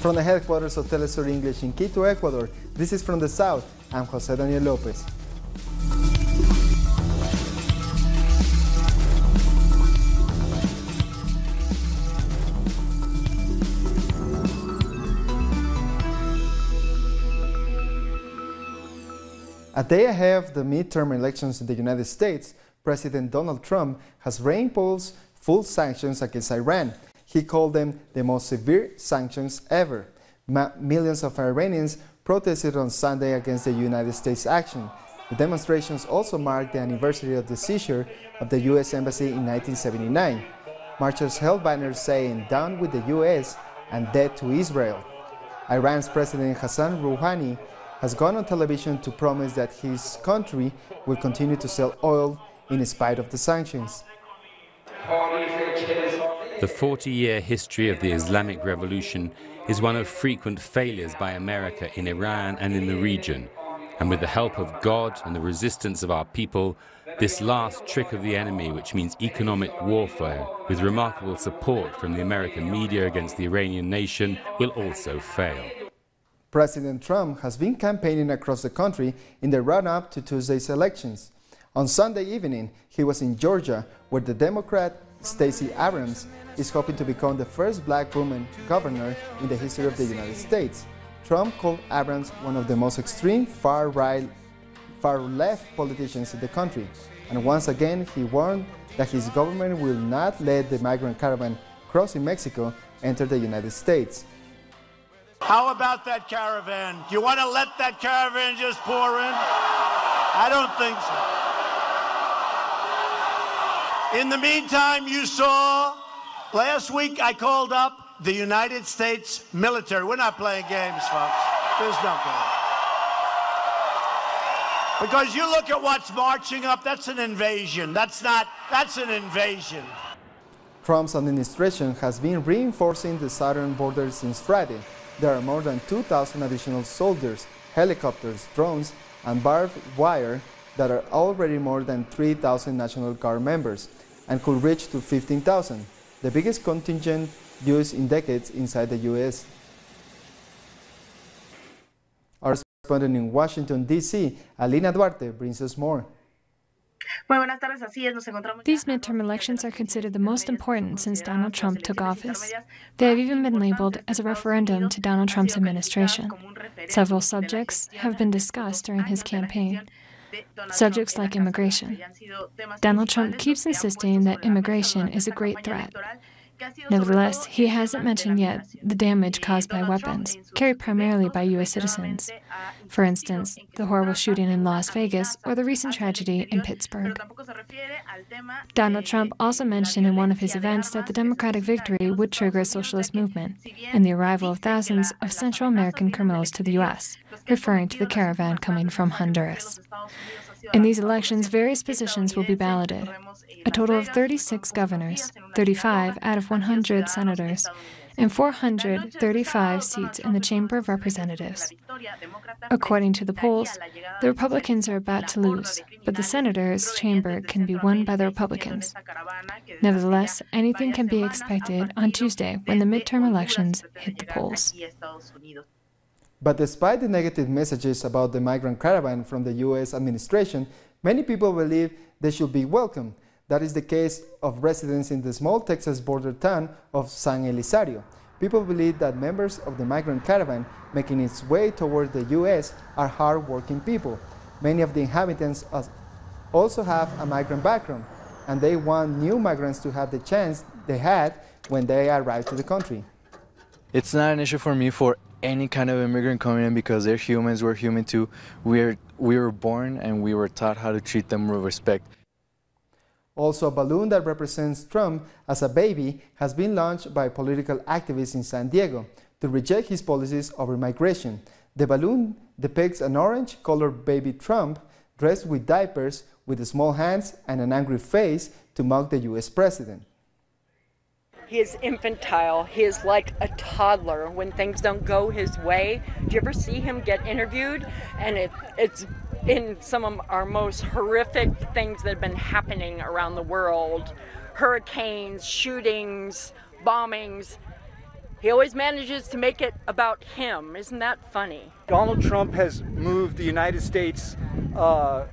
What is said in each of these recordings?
From the headquarters of Telesur English in Quito, Ecuador, this is from the south. I'm Jose Daniel Lopez. A day ahead of the midterm elections in the United States, President Donald Trump has reimposed full sanctions against Iran. He called them the most severe sanctions ever. Ma millions of Iranians protested on Sunday against the United States action. The demonstrations also marked the anniversary of the seizure of the U.S. Embassy in 1979. Marchers held banners saying, Down with the U.S. and Dead to Israel. Iran's President Hassan Rouhani has gone on television to promise that his country will continue to sell oil in spite of the sanctions. The 40 year history of the Islamic Revolution is one of frequent failures by America in Iran and in the region. And with the help of God and the resistance of our people, this last trick of the enemy, which means economic warfare, with remarkable support from the American media against the Iranian nation, will also fail. President Trump has been campaigning across the country in the run-up to Tuesday's elections. On Sunday evening, he was in Georgia, where the Democrat Stacey Abrams is hoping to become the first black woman governor in the history of the United States. Trump called Abrams one of the most extreme far-right, far-left politicians in the country, and once again he warned that his government will not let the migrant caravan crossing Mexico enter the United States. How about that caravan? Do you want to let that caravan just pour in? I don't think so. In the meantime, you saw last week I called up the United States military. We're not playing games, folks. There's no game. Because you look at what's marching up, that's an invasion. That's not, that's an invasion. Trump's administration has been reinforcing the southern border since Friday. There are more than 2,000 additional soldiers, helicopters, drones, and barbed wire that are already more than 3,000 National Guard members and could reach to 15,000, the biggest contingent used in decades inside the U.S. Our correspondent in Washington, D.C., Alina Duarte, brings us more. These midterm elections are considered the most important since Donald Trump took office. They have even been labeled as a referendum to Donald Trump's administration. Several subjects have been discussed during his campaign. Subjects like immigration. Donald Trump keeps insisting that immigration is a great threat. Nevertheless, he hasn't mentioned yet the damage caused by weapons, carried primarily by U.S. citizens. For instance, the horrible shooting in Las Vegas or the recent tragedy in Pittsburgh. Donald Trump also mentioned in one of his events that the Democratic victory would trigger a socialist movement and the arrival of thousands of Central American criminals to the U.S., referring to the caravan coming from Honduras. In these elections, various positions will be balloted. A total of 36 governors, 35 out of 100 senators, and 435 seats in the Chamber of Representatives. According to the polls, the Republicans are about to lose, but the senators' chamber can be won by the Republicans. Nevertheless, anything can be expected on Tuesday when the midterm elections hit the polls. But despite the negative messages about the migrant caravan from the U.S. administration, many people believe they should be welcome. That is the case of residents in the small Texas border town of San Elizario. People believe that members of the migrant caravan making its way toward the U.S. are hard-working people. Many of the inhabitants also have a migrant background, and they want new migrants to have the chance they had when they arrived to the country. It's not an issue for me for any kind of immigrant coming in because they're humans, we're human too. We're, we were born and we were taught how to treat them with respect. Also, a balloon that represents Trump as a baby has been launched by political activists in San Diego to reject his policies over migration. The balloon depicts an orange-colored baby Trump dressed with diapers with small hands and an angry face to mock the U.S. president. He is infantile. He is like a toddler when things don't go his way. Do you ever see him get interviewed? And it, it's in some of our most horrific things that have been happening around the world hurricanes, shootings, bombings. He always manages to make it about him. Isn't that funny? Donald Trump has moved the United States, uh,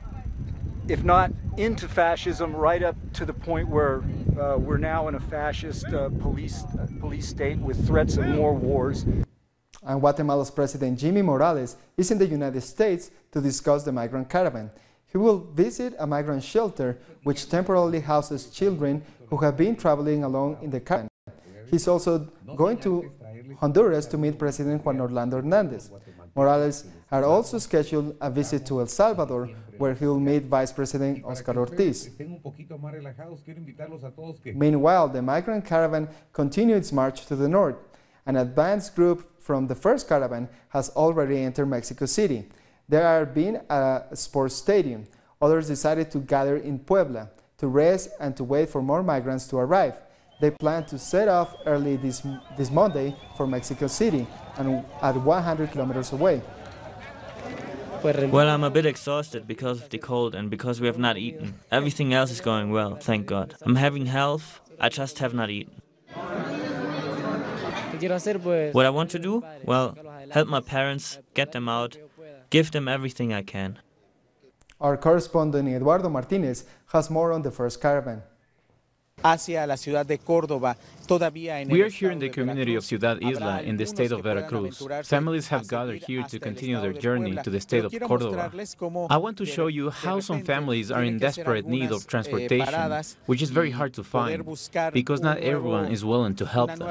if not into fascism, right up to the point where uh, we're now in a fascist uh, police, uh, police state with threats of more wars. And Guatemala's President Jimmy Morales is in the United States to discuss the migrant caravan. He will visit a migrant shelter which temporarily houses children who have been traveling along in the caravan. He's also going to Honduras to meet President Juan Orlando Hernandez. Morales had also scheduled a visit to El Salvador, where he will meet Vice President Oscar Ortiz. Meanwhile, the migrant caravan continued its march to the north. An advance group from the first caravan has already entered Mexico City. There have been a sports stadium. Others decided to gather in Puebla to rest and to wait for more migrants to arrive. They plan to set off early this, this Monday for Mexico City and at 100 kilometers away. Well, I'm a bit exhausted because of the cold and because we have not eaten. Everything else is going well, thank God. I'm having health, I just have not eaten. What I want to do? Well, help my parents, get them out, give them everything I can. Our correspondent Eduardo Martinez has more on the first caravan. We are here in the community of Ciudad Isla in the state of Veracruz. Families have gathered here to continue their journey to the state of Córdoba. I want to show you how some families are in desperate need of transportation, which is very hard to find, because not everyone is willing to help them.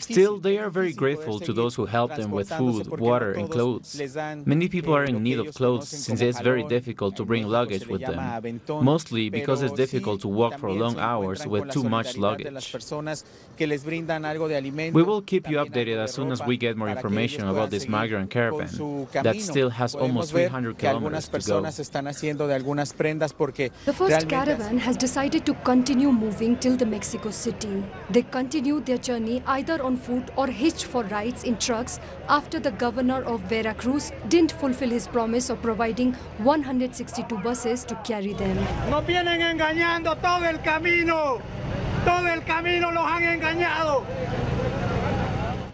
Still, they are very grateful to those who help them with food, water, and clothes. Many people are in need of clothes since it's very difficult to bring luggage with them, mostly because it's difficult to walk for long hours with too much luggage. We will keep you updated as soon as we get more information about this migrant caravan that still has almost 300 kilometers to go. The first caravan has decided to continue moving till the Mexico City. They continue their journey either on foot or hitched for rides in trucks after the governor of Veracruz didn't fulfill his promise of providing 162 buses to carry them. Nos vienen engañando todo el camino. Todo el camino los han engañado.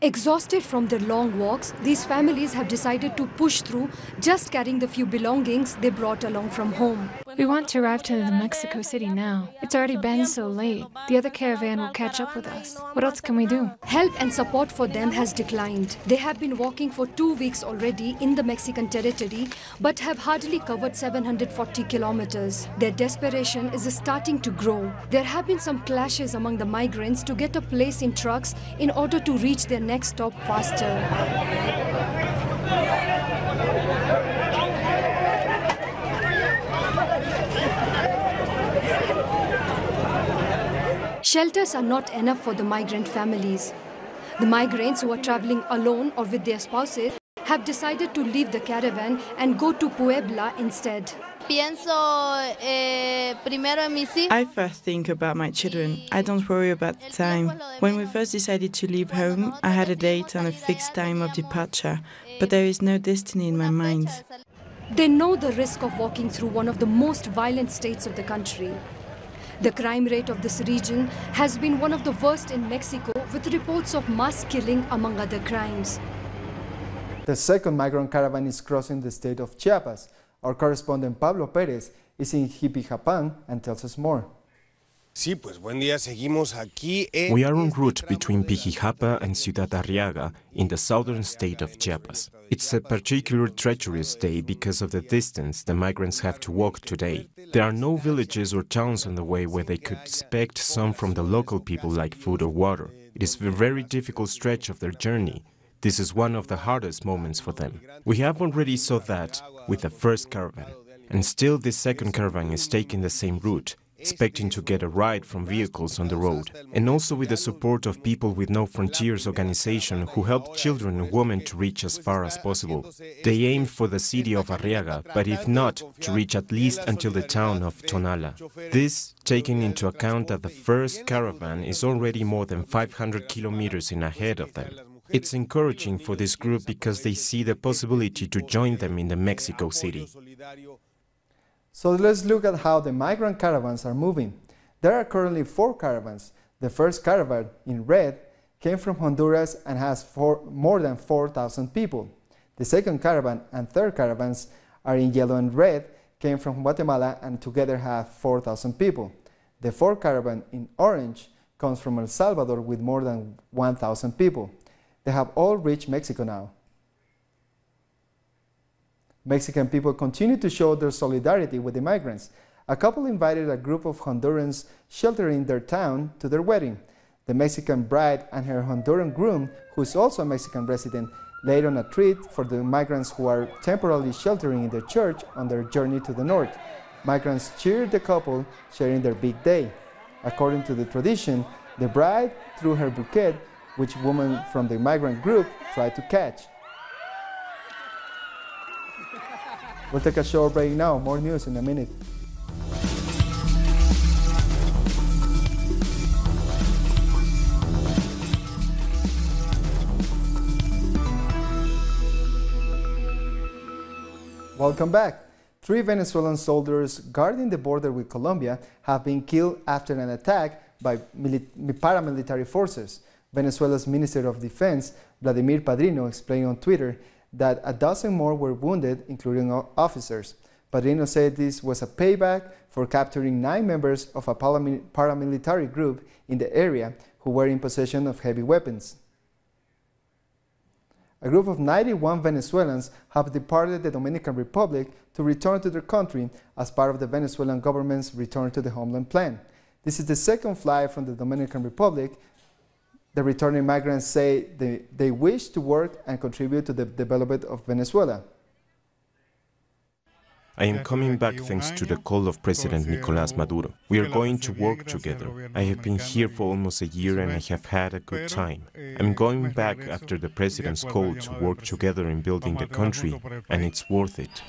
Exhausted from their long walks, these families have decided to push through, just carrying the few belongings they brought along from home. We want to arrive to the Mexico City now. It's already been so late. The other caravan will catch up with us. What else can we do? Help and support for them has declined. They have been walking for two weeks already in the Mexican territory, but have hardly covered 740 kilometers. Their desperation is starting to grow. There have been some clashes among the migrants to get a place in trucks in order to reach their next stop faster. Shelters are not enough for the migrant families. The migrants who are traveling alone or with their spouses have decided to leave the caravan and go to Puebla instead. I first think about my children. I don't worry about the time. When we first decided to leave home, I had a date and a fixed time of departure, but there is no destiny in my mind. They know the risk of walking through one of the most violent states of the country. The crime rate of this region has been one of the worst in Mexico, with reports of mass killing among other crimes. The second migrant caravan is crossing the state of Chiapas. Our correspondent Pablo Pérez is in Jipijapan and tells us more. We are en route between Pijijapa and Ciudad Arriaga in the southern state of Chiapas. It's a particularly treacherous day because of the distance the migrants have to walk today. There are no villages or towns on the way where they could expect some from the local people like food or water. It is a very difficult stretch of their journey. This is one of the hardest moments for them. We have already saw that with the first caravan, and still this second caravan is taking the same route, expecting to get a ride from vehicles on the road, and also with the support of People with No Frontiers organization who help children and women to reach as far as possible. They aim for the city of Arriaga, but if not, to reach at least until the town of Tonala. This taking into account that the first caravan is already more than 500 kilometers in ahead of them. It's encouraging for this group because they see the possibility to join them in the Mexico City. So let's look at how the migrant caravans are moving. There are currently four caravans. The first caravan, in red, came from Honduras and has four, more than 4,000 people. The second caravan and third caravans are in yellow and red, came from Guatemala and together have 4,000 people. The fourth caravan in orange comes from El Salvador with more than 1,000 people. They have all reached Mexico now. Mexican people continue to show their solidarity with the migrants. A couple invited a group of Hondurans sheltering their town to their wedding. The Mexican bride and her Honduran groom, who is also a Mexican resident, laid on a treat for the migrants who are temporarily sheltering in the church on their journey to the north. Migrants cheered the couple, sharing their big day. According to the tradition, the bride threw her bouquet, which women from the migrant group tried to catch. We'll take a short break now. More news in a minute. Welcome back. Three Venezuelan soldiers guarding the border with Colombia have been killed after an attack by paramilitary forces. Venezuela's Minister of Defense, Vladimir Padrino, explained on Twitter that a dozen more were wounded, including officers. Padrino said this was a payback for capturing nine members of a paramilitary group in the area who were in possession of heavy weapons. A group of 91 Venezuelans have departed the Dominican Republic to return to their country as part of the Venezuelan government's Return to the Homeland plan. This is the second flight from the Dominican Republic. The returning migrants say they, they wish to work and contribute to the development of Venezuela. I am coming back thanks to the call of President Nicolas Maduro. We are going to work together. I have been here for almost a year and I have had a good time. I'm going back after the president's call to work together in building the country, and it's worth it.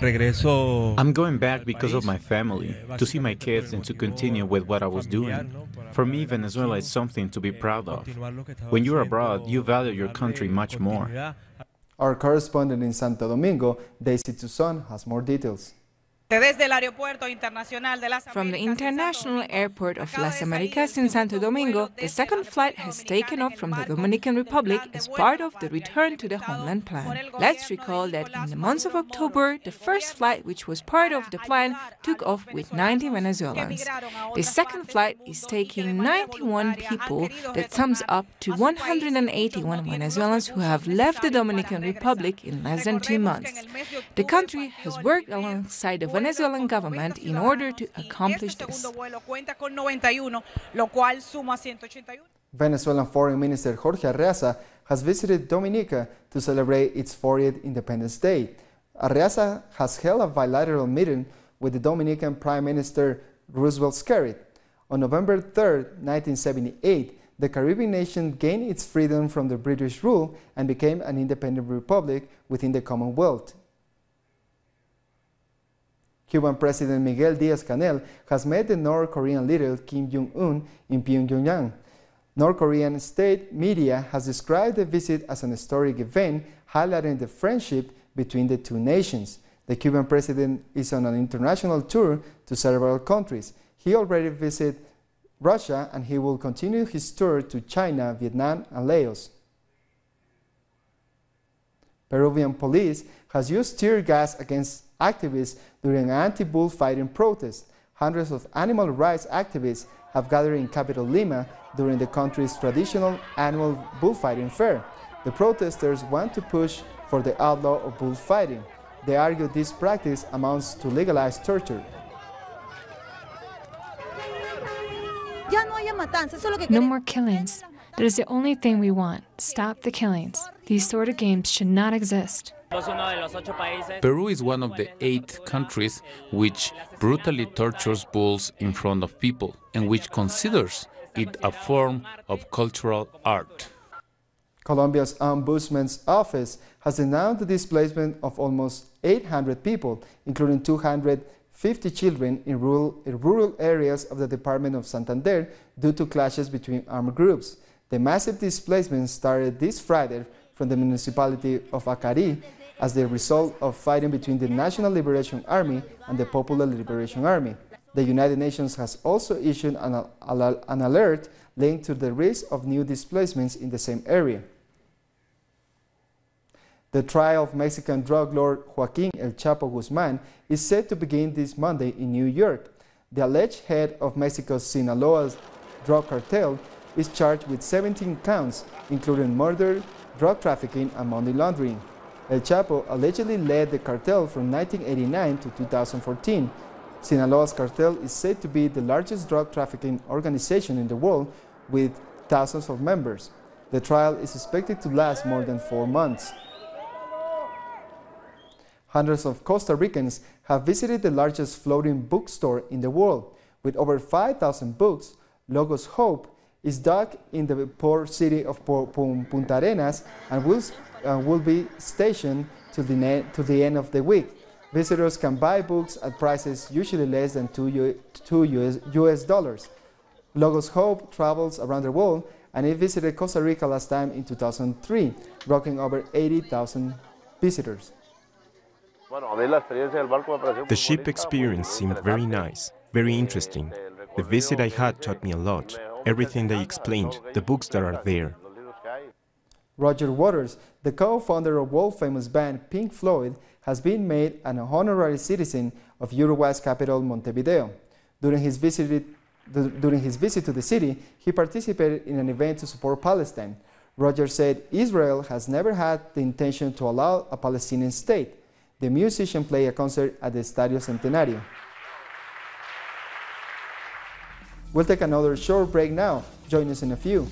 I'm going back because of my family, to see my kids and to continue with what I was doing. For me, Venezuela is something to be proud of. When you're abroad, you value your country much more. Our correspondent in Santo Domingo, Daisy Tucson, has more details. From the International Airport of Las Americas in Santo Domingo, the second flight has taken off from the Dominican Republic as part of the Return to the Homeland Plan. Let's recall that in the month of October, the first flight, which was part of the plan, took off with 90 Venezuelans. The second flight is taking 91 people, that sums up to 181 Venezuelans who have left the Dominican Republic in less than two months. The country has worked alongside the Venezuelan government in order to accomplish this. Venezuelan Foreign Minister Jorge Arreaza has visited Dominica to celebrate its 40th Independence Day. Arreaza has held a bilateral meeting with the Dominican Prime Minister Roosevelt Skerrit. On November 3, 1978, the Caribbean nation gained its freedom from the British rule and became an independent republic within the Commonwealth. Cuban President Miguel Diaz-Canel has met the North Korean leader Kim Jong-un in Pyongyang. North Korean state media has described the visit as an historic event highlighting the friendship between the two nations. The Cuban president is on an international tour to several countries. He already visited Russia and he will continue his tour to China, Vietnam, and Laos. Peruvian police has used tear gas against activists during anti-bullfighting protest. Hundreds of animal rights activists have gathered in capital Lima during the country's traditional annual bullfighting fair. The protesters want to push for the outlaw of bullfighting. They argue this practice amounts to legalized torture. No more killings. That is the only thing we want. Stop the killings. These sort of games should not exist. Peru is one of the eight countries which brutally tortures bulls in front of people and which considers it a form of cultural art. Colombia's Ombudsman's office has announced the displacement of almost 800 people, including 250 children in rural, in rural areas of the Department of Santander due to clashes between armed groups. The massive displacement started this Friday from the municipality of Hacarí as the result of fighting between the National Liberation Army and the Popular Liberation Army. The United Nations has also issued an, an alert linked to the risk of new displacements in the same area. The trial of Mexican drug lord Joaquin El Chapo Guzman is set to begin this Monday in New York. The alleged head of Mexico's Sinaloa's drug cartel is charged with 17 counts, including murder, drug trafficking, and money laundering. El Chapo allegedly led the cartel from 1989 to 2014. Sinaloa's cartel is said to be the largest drug trafficking organization in the world with thousands of members. The trial is expected to last more than four months. Hundreds of Costa Ricans have visited the largest floating bookstore in the world. With over 5,000 books, Logos Hope is docked in the port city of Puntarenas and will, will be stationed to the, to the end of the week. Visitors can buy books at prices usually less than 2, U, two US, US dollars. Logos Hope travels around the world and it visited Costa Rica last time in 2003, rocking over 80,000 visitors. The ship experience seemed very nice, very interesting. The visit I had taught me a lot. Everything they explained, the books that are there. Roger Waters, the co-founder of world-famous band Pink Floyd, has been made an honorary citizen of Uruguay's capital, Montevideo. During his visit, during his visit to the city, he participated in an event to support Palestine. Roger said Israel has never had the intention to allow a Palestinian state the musician played a concert at the Estadio Centenario. We'll take another short break now. Join us in a few.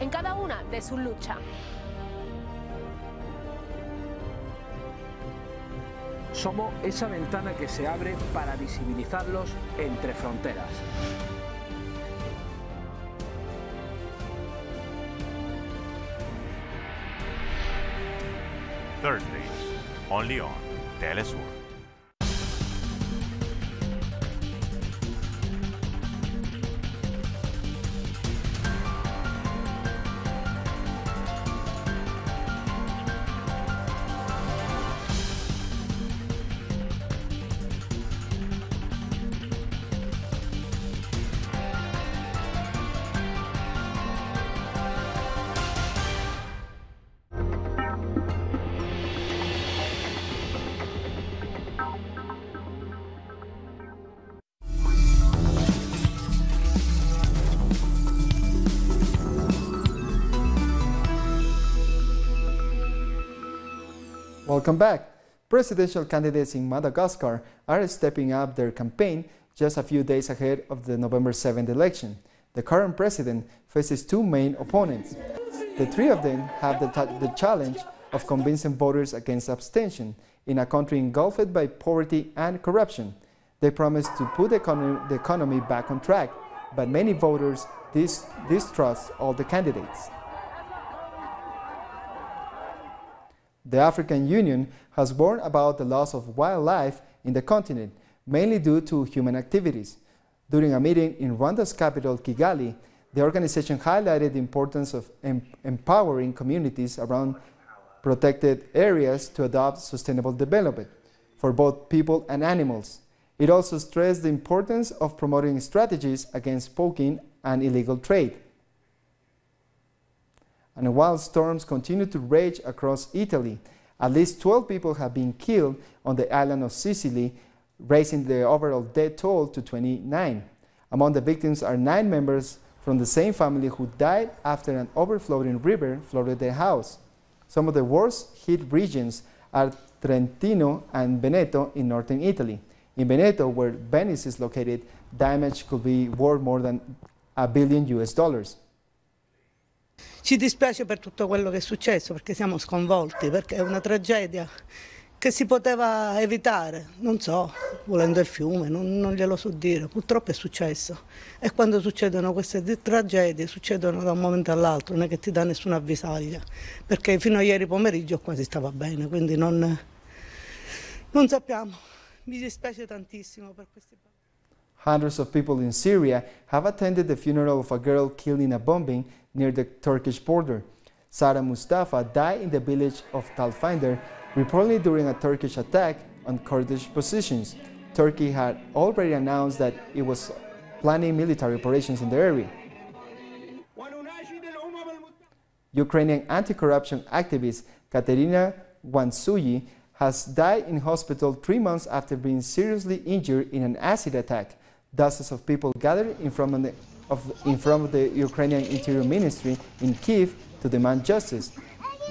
En cada una de sus luchas. Somos esa ventana que se abre para visibilizarlos entre fronteras. Thursdays, only on Telesur. Welcome back. Presidential candidates in Madagascar are stepping up their campaign just a few days ahead of the November 7th election. The current president faces two main opponents. The three of them have the, the challenge of convincing voters against abstention in a country engulfed by poverty and corruption. They promise to put the economy, the economy back on track, but many voters dis distrust all the candidates. The African Union has warned about the loss of wildlife in the continent, mainly due to human activities. During a meeting in Rwanda's capital, Kigali, the organization highlighted the importance of em empowering communities around protected areas to adopt sustainable development for both people and animals. It also stressed the importance of promoting strategies against poaching and illegal trade. And while storms continue to rage across Italy, at least 12 people have been killed on the island of Sicily, raising the overall death toll to 29. Among the victims are nine members from the same family who died after an overflowing river flooded their house. Some of the worst hit regions are Trentino and Veneto in northern Italy. In Veneto, where Venice is located, damage could be worth more than a billion US dollars. Ci dispiace per tutto quello che è successo perché siamo sconvolti, perché è una tragedia che si poteva evitare, non so, volendo il fiume, non, non, glielo so dire, purtroppo è successo. E quando succedono queste tragedie, succedono da un momento all'altro, non è che ti dà nessuna avvisaglia, perché fino a ieri pomeriggio quasi stava bene, quindi non, non sappiamo. Mi dispiace tantissimo per questi Hundreds of people in Syria have attended the funeral of a girl killed in a bombing near the Turkish border. Sara Mustafa died in the village of Talfinder, reportedly during a Turkish attack on Kurdish positions. Turkey had already announced that it was planning military operations in the area. Ukrainian anti-corruption activist Katerina Gandziuk has died in hospital three months after being seriously injured in an acid attack. Dozens of people gathered in front of the, of, in front of the Ukrainian Interior Ministry in Kiev to demand justice.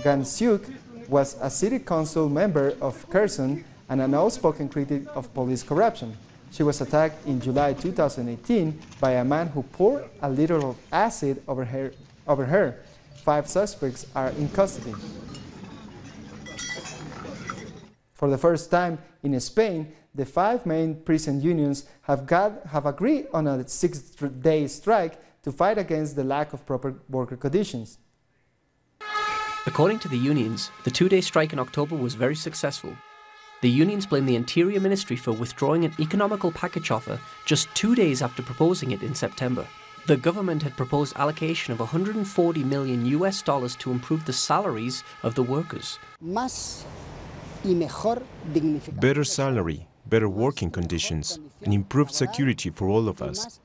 Gandziuk was a city council member of Kherson and an outspoken critic of police corruption. She was attacked in July 2018 by a man who poured a liter of acid over her. Over her. Five suspects are in custody. For the first time in Spain, the five main prison unions have, got, have agreed on a six-day strike to fight against the lack of proper worker conditions. According to the unions, the two-day strike in October was very successful. The unions blame the Interior Ministry for withdrawing an economical package offer just two days after proposing it in September. The government had proposed allocation of 140 million US dollars to improve the salaries of the workers. Más Better salary, better working conditions, and improved security for all of us,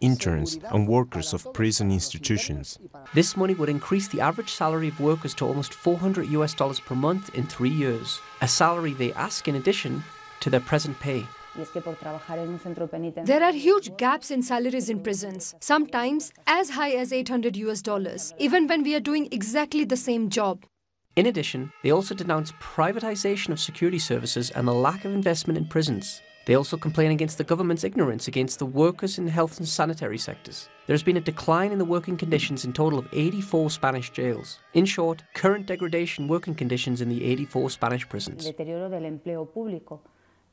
interns and workers of prison institutions. This money would increase the average salary of workers to almost 400 US dollars per month in three years, a salary they ask in addition to their present pay. There are huge gaps in salaries in prisons, sometimes as high as 800 US dollars, even when we are doing exactly the same job. In addition, they also denounce privatization of security services and the lack of investment in prisons. They also complain against the government's ignorance against the workers in the health and sanitary sectors. There has been a decline in the working conditions in total of 84 Spanish jails. In short, current degradation working conditions in the 84 Spanish prisons.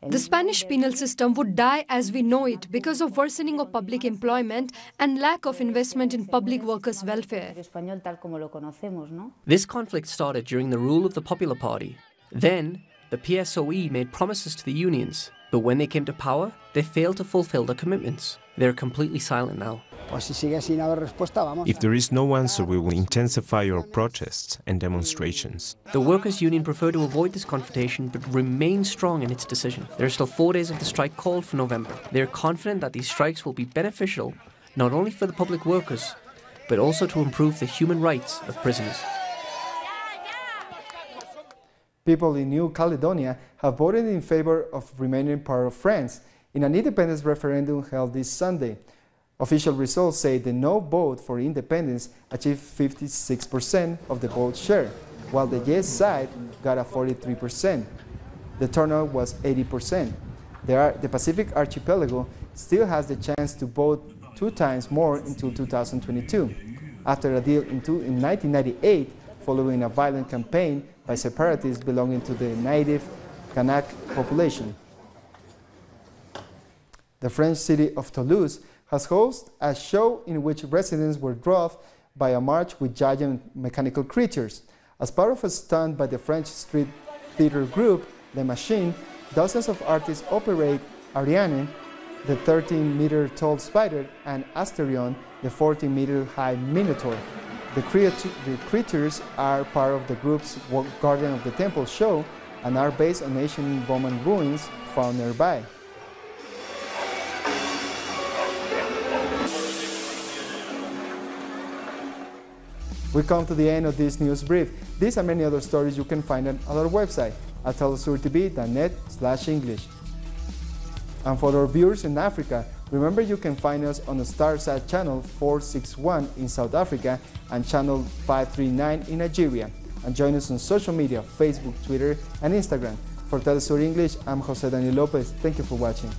The Spanish penal system would die as we know it because of worsening of public employment and lack of investment in public workers' welfare. This conflict started during the rule of the Popular Party. Then, the PSOE made promises to the unions, but when they came to power, they failed to fulfill their commitments. They're completely silent now. If there is no answer, we will intensify our protests and demonstrations. The Workers' Union prefer to avoid this confrontation but remain strong in its decision. There are still four days of the strike called for November. They are confident that these strikes will be beneficial not only for the public workers, but also to improve the human rights of prisoners. People in New Caledonia have voted in favor of remaining part of France in an independence referendum held this Sunday. Official results say the no vote for independence achieved 56% of the vote share, while the yes side got a 43%. The turnout was 80%. Are, the Pacific Archipelago still has the chance to vote two times more until 2022, after a deal in 1998 following a violent campaign by separatists belonging to the native Kanak population. The French city of Toulouse has hosted a show in which residents were drawn by a march with giant mechanical creatures. As part of a stunt by the French street theater group, The Machine, dozens of artists operate Ariane, the 13-meter tall spider, and Asterion, the 14-meter-high minotaur. The, the, creatures are part of the group's Guardian of the Temple show and are based on ancient Roman ruins found nearby. We come to the end of this news brief. These and many other stories you can find on our website at telesurtv.net slash English. And for our viewers in Africa, remember you can find us on the StarSat channel 461 in South Africa and channel 539 in Nigeria. And join us on social media, Facebook, Twitter, and Instagram. For Telesur English, I'm Jose Daniel Lopez. Thank you for watching.